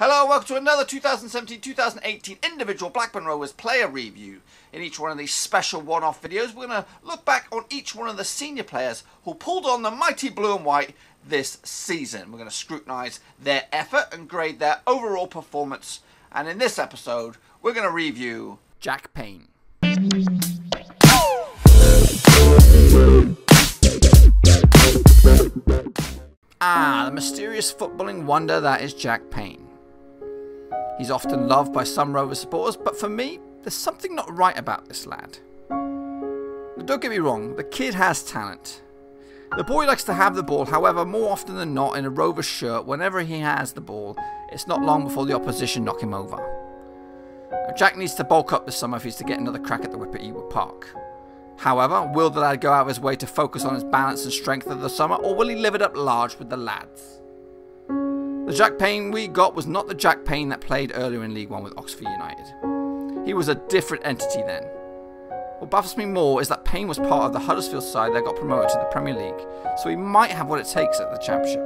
Hello, welcome to another 2017-2018 individual Blackburn Rovers player review. In each one of these special one-off videos, we're going to look back on each one of the senior players who pulled on the mighty blue and white this season. We're going to scrutinise their effort and grade their overall performance. And in this episode, we're going to review Jack Payne. Ah, the mysterious footballing wonder that is Jack Payne. He's often loved by some Rover supporters, but for me, there's something not right about this lad. Don't get me wrong, the kid has talent. The boy likes to have the ball, however, more often than not in a Rover shirt, whenever he has the ball, it's not long before the opposition knock him over. Now, Jack needs to bulk up this summer if he's to get another crack at the whip at Ewood Park. However, will the lad go out of his way to focus on his balance and strength of the summer, or will he live it up large with the lads? The Jack Payne we got was not the Jack Payne that played earlier in League One with Oxford United. He was a different entity then. What baffles me more is that Payne was part of the Huddersfield side that got promoted to the Premier League, so he might have what it takes at the Championship.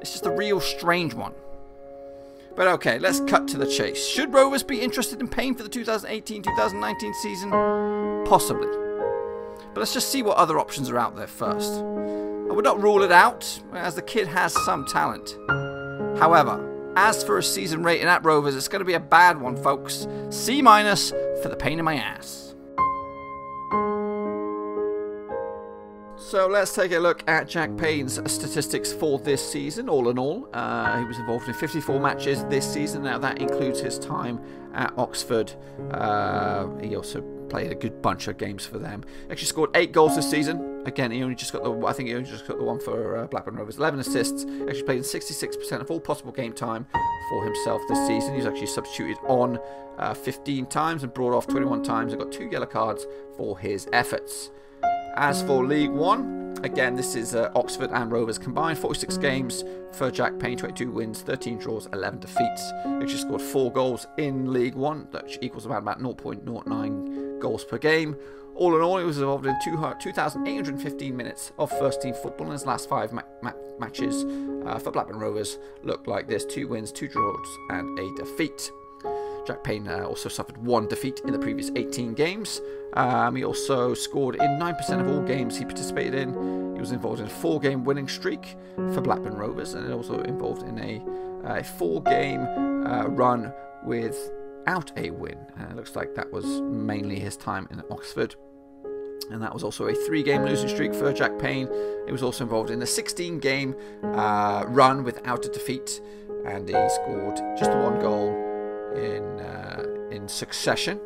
It's just a real strange one. But okay, let's cut to the chase. Should Rovers be interested in Payne for the 2018-2019 season? Possibly. But let's just see what other options are out there first. I would not rule it out, as the kid has some talent. However, as for a season rating at Rovers, it's going to be a bad one, folks. C minus for the pain in my ass. So let's take a look at Jack Payne's statistics for this season. All in all, uh, he was involved in 54 matches this season. Now that includes his time at Oxford. Uh, he also played a good bunch of games for them. Actually scored eight goals this season. Again, he only just got the. I think he only just got the one for uh, Blackburn Rovers. 11 assists. Actually played in 66% of all possible game time for himself this season. He's actually substituted on uh, 15 times and brought off 21 times and got two yellow cards for his efforts. As for League One, again, this is uh, Oxford and Rovers combined. 46 games for Jack Payne, 22 wins, 13 draws, 11 defeats. Actually scored four goals in League One, which equals around about 0.09 goals per game. All in all, he was involved in 2,815 minutes of first team football in his last five ma ma matches uh, for Blackburn Rovers. Looked like this two wins, two draws, and a defeat. Jack Payne uh, also suffered one defeat in the previous 18 games. Um, he also scored in 9% of all games he participated in. He was involved in a four game winning streak for Blackburn Rovers and also involved in a, uh, four game uh, run without a win. It looks like that was mainly his time in Oxford. And that was also a three game losing streak for Jack Payne. He was also involved in a 16 game uh, run without a defeat. And he scored just one goal in, uh, in succession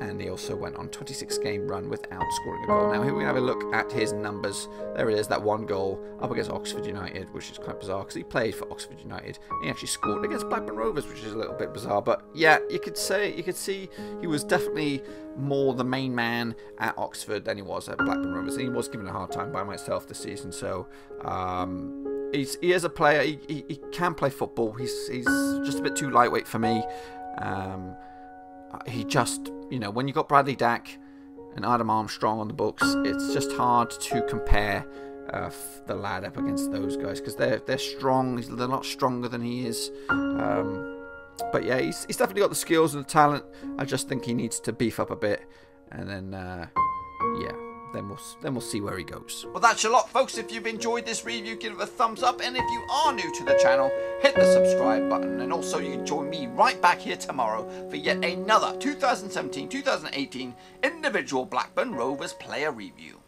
and he also went on 26 game run without scoring a goal. Now here we have a look at his numbers. There it is, that one goal up against Oxford United, which is quite bizarre because he played for Oxford United. He actually scored against Blackburn Rovers, which is a little bit bizarre. But yeah, you could say you could see he was definitely more the main man at Oxford than he was at Blackburn Rovers. And he was given a hard time by myself this season. So um, he's he is a player. He, he, he, can play football. He's he's just a bit too lightweight for me. Um, he just you know, when you've got Bradley Dack and Adam Armstrong on the books, it's just hard to compare uh, the lad up against those guys because they're they're strong. They're not stronger than he is. Um, but yeah, he's, he's definitely got the skills and the talent. I just think he needs to beef up a bit, and then uh, yeah then we'll then we'll see where he goes. Well, that's a lot, folks. If you've enjoyed this review, give it a thumbs up, and if you are new to the channel, hit the subscribe button, and also you can join me right back here tomorrow for yet another 2017-2018 individual Blackburn Rovers player review.